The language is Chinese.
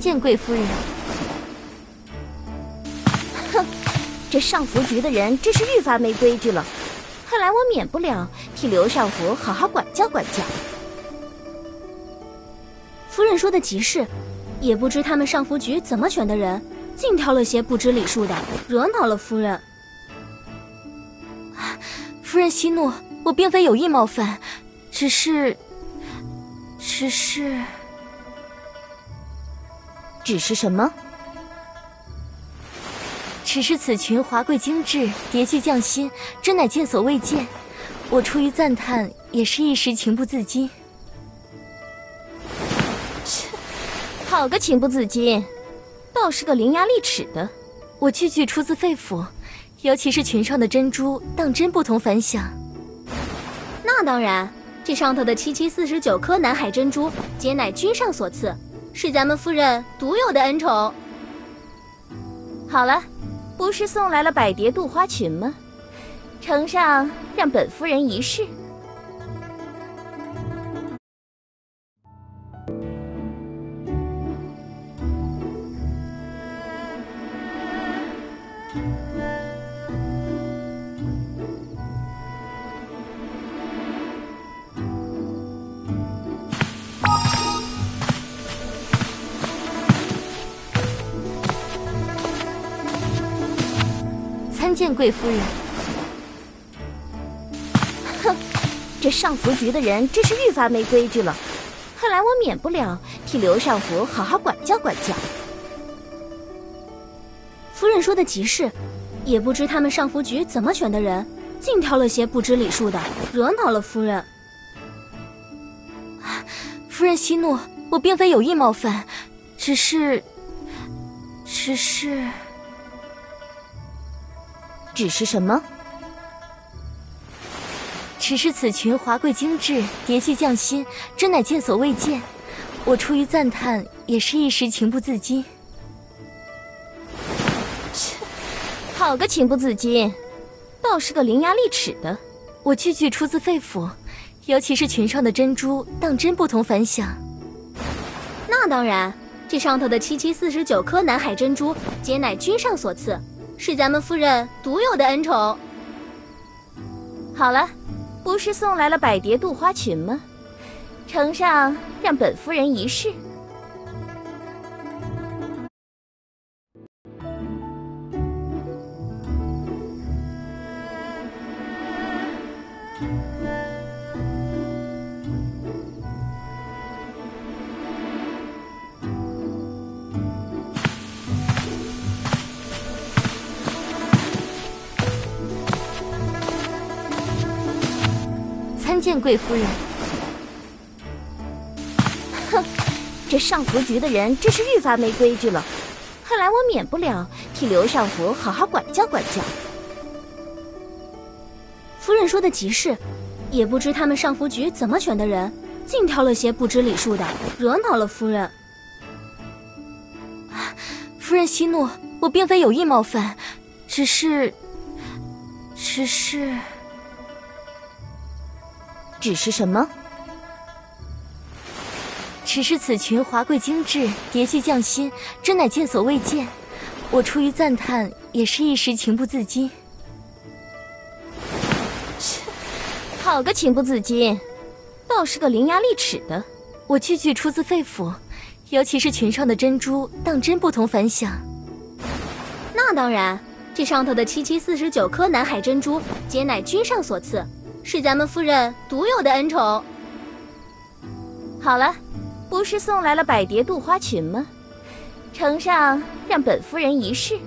见贵夫人。哼，这上福局的人真是愈发没规矩了。看来我免不了替刘尚福好好管教管教。夫人说的极是，也不知他们上福局怎么选的人，竟挑了些不知礼数的，惹恼了夫人。夫人息怒，我并非有意冒犯，只是，只是，只是什么？只是此裙华贵精致，叠具匠心，真乃见所未见。我出于赞叹，也是一时情不自禁。切，好个情不自禁，倒是个伶牙俐齿的。我句句出自肺腑，尤其是裙上的珍珠，当真不同凡响。那当然，这上头的七七四十九颗南海珍珠，皆乃君上所赐，是咱们夫人独有的恩宠。好了。不是送来了百蝶杜花裙吗？呈上，让本夫人一试。参见贵夫人。哼，这上福局的人真是愈发没规矩了。看来我免不了替刘尚福好好管教管教。夫人说的极是，也不知他们上福局怎么选的人，净挑了些不知礼数的，惹恼了夫人。夫人息怒，我并非有意冒犯，只是，只是。只是什么？只是此裙华贵精致，叠具匠心，真乃见所未见。我出于赞叹，也是一时情不自禁。切，好个情不自禁，倒是个伶牙俐齿的。我句句出自肺腑，尤其是裙上的珍珠，当真不同凡响。那当然，这上头的七七四十九颗南海珍珠，皆乃君上所赐。是咱们夫人独有的恩宠。好了，不是送来了百蝶杜花裙吗？呈上，让本夫人一试。见贵夫人。哼，这上福局的人真是愈发没规矩了。看来我免不了替刘尚福好好管教管教。夫人说的极是，也不知他们上福局怎么选的人，尽挑了些不知礼数的，惹恼了夫人。夫人息怒，我并非有意冒犯，只是，只是。只是什么？只是此裙华贵精致，叠具匠心，真乃见所未见。我出于赞叹，也是一时情不自禁。切，好个情不自禁，倒是个伶牙俐齿的。我句句出自肺腑，尤其是裙上的珍珠，当真不同凡响。那当然，这上头的七七四十九颗南海珍珠，皆乃君上所赐。是咱们夫人独有的恩宠。好了，不是送来了百蝶杜花裙吗？呈上，让本夫人一试。